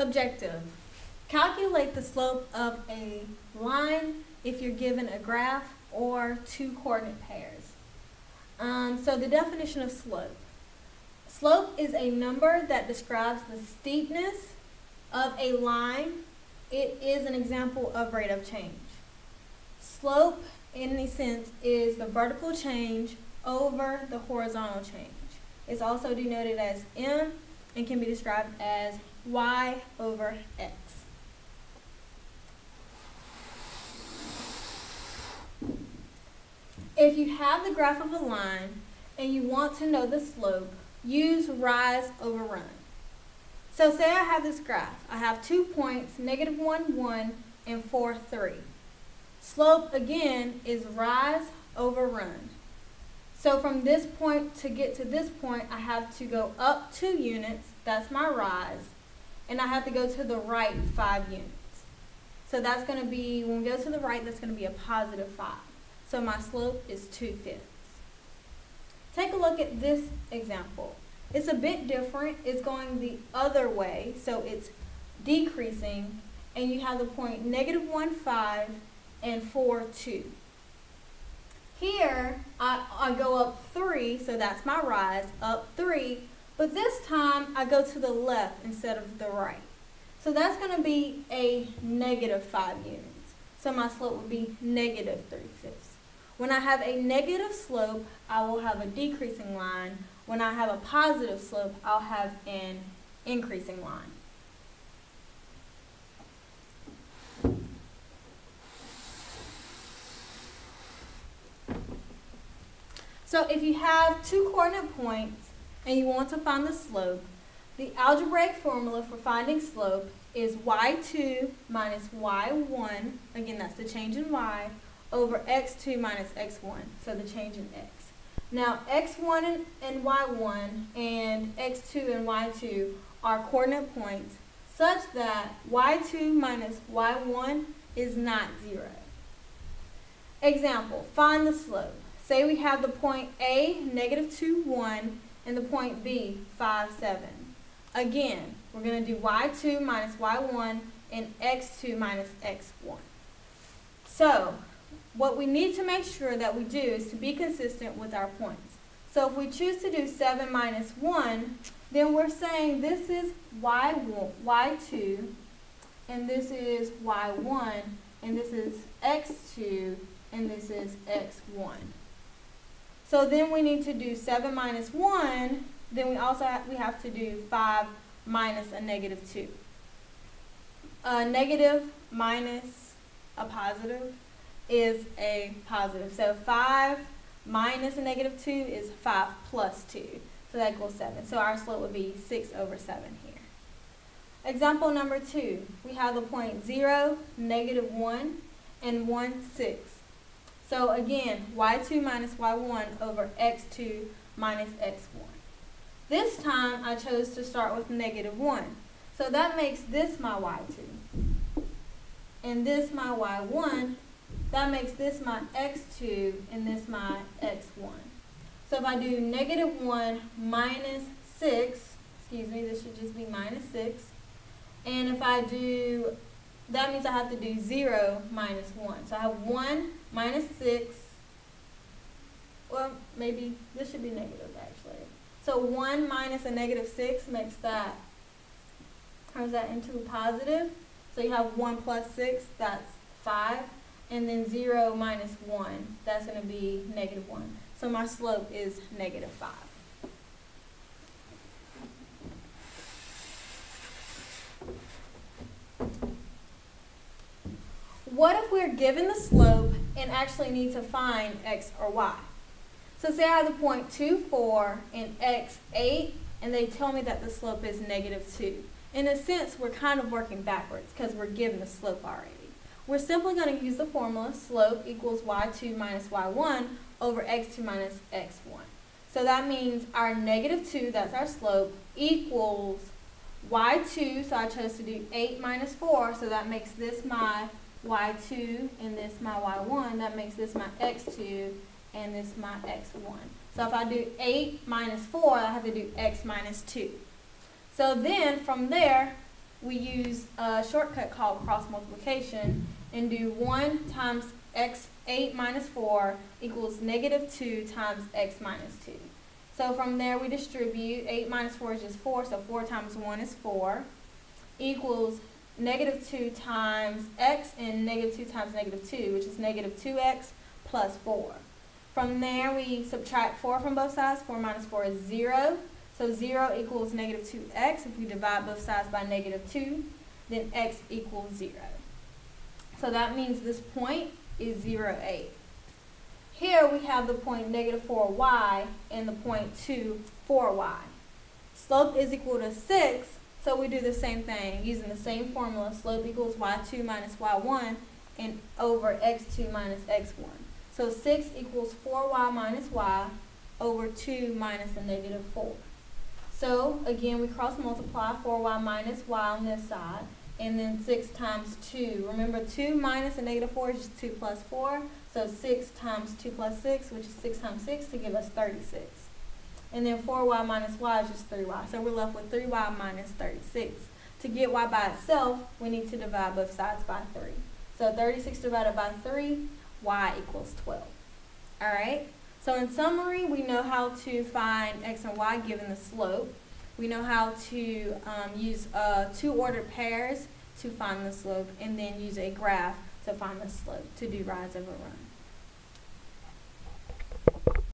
objective. Calculate the slope of a line if you're given a graph or two coordinate pairs. Um, so the definition of slope. Slope is a number that describes the steepness of a line. It is an example of rate of change. Slope, in a sense, is the vertical change over the horizontal change. It's also denoted as m and can be described as y over x. If you have the graph of a line and you want to know the slope, use rise over run. So say I have this graph. I have two points, negative 1, 1, and 4, 3. Slope, again, is rise over run. So from this point to get to this point, I have to go up 2 units, that's my rise, and I have to go to the right 5 units. So that's going to be, when we go to the right, that's going to be a positive 5. So my slope is 2 fifths. Take a look at this example. It's a bit different. It's going the other way, so it's decreasing, and you have the point negative 1, 5, and 4, 2. Here, I, I go up 3, so that's my rise, up 3, but this time I go to the left instead of the right. So that's going to be a negative 5 units. So my slope would be negative 3 fifths. When I have a negative slope, I will have a decreasing line. When I have a positive slope, I'll have an increasing line. So if you have two coordinate points and you want to find the slope, the algebraic formula for finding slope is y2 minus y1, again that's the change in y, over x2 minus x1, so the change in x. Now, x1 and y1 and x2 and y2 are coordinate points such that y2 minus y1 is not 0. Example, find the slope. Say we have the point A, negative 2, 1, and the point B, 5, 7. Again, we're going to do y2 minus y1 and x2 minus x1. So, what we need to make sure that we do is to be consistent with our points. So if we choose to do 7 minus 1, then we're saying this is y1, y2, and this is y1, and this is x2, and this is x1. So then we need to do 7 minus 1, then we also have, we have to do 5 minus a negative 2. A negative minus a positive is a positive. So 5 minus a negative 2 is 5 plus 2. So that equals 7. So our slope would be 6 over 7 here. Example number 2. We have the point 0, negative 1, and 1, 6. So again, y2 minus y1 over x2 minus x1. This time I chose to start with negative 1. So that makes this my y2. And this my y1 that makes this my x2 and this my x1. So if I do negative 1 minus 6, excuse me, this should just be minus 6. And if I do, that means I have to do 0 minus 1. So I have 1 minus 6. Well, maybe this should be negative actually. So 1 minus a negative 6 makes that, turns that into a positive. So you have 1 plus 6, that's 5 and then 0 minus 1, that's going to be negative 1. So my slope is negative 5. What if we're given the slope and actually need to find x or y? So say I have the point 2, 4 and x, 8, and they tell me that the slope is negative 2. In a sense, we're kind of working backwards because we're given the slope already. We're simply going to use the formula slope equals y2 minus y1 over x2 minus x1. So that means our negative 2, that's our slope, equals y2, so I chose to do 8 minus 4, so that makes this my y2 and this my y1. That makes this my x2 and this my x1. So if I do 8 minus 4, I have to do x minus 2. So then from there, we use a shortcut called cross multiplication and do 1 times x 8 minus 4 equals negative 2 times x minus 2. So from there we distribute, 8 minus 4 is just 4, so 4 times 1 is 4, equals negative 2 times x and negative 2 times negative 2, which is negative 2x plus 4. From there we subtract 4 from both sides, 4 minus 4 is 0, so 0 equals negative 2x. If we divide both sides by negative 2, then x equals 0. So that means this point is 0, 8. Here we have the point negative 4y and the point 2, 4y. Slope is equal to 6, so we do the same thing using the same formula. Slope equals y2 minus y1 and over x2 minus x1. So 6 equals 4y minus y over 2 minus a negative 4. So again, we cross multiply 4y minus y on this side and then 6 times 2. Remember 2 minus a negative 4 is just 2 plus 4. So 6 times 2 plus 6, which is 6 times 6 to give us 36. And then 4y minus y is just 3y. So we're left with 3y minus 36. To get y by itself, we need to divide both sides by 3. So 36 divided by 3, y equals 12. Alright? So in summary, we know how to find x and y given the slope. We know how to um, use uh, two ordered pairs to find the slope and then use a graph to find the slope to do rise over run.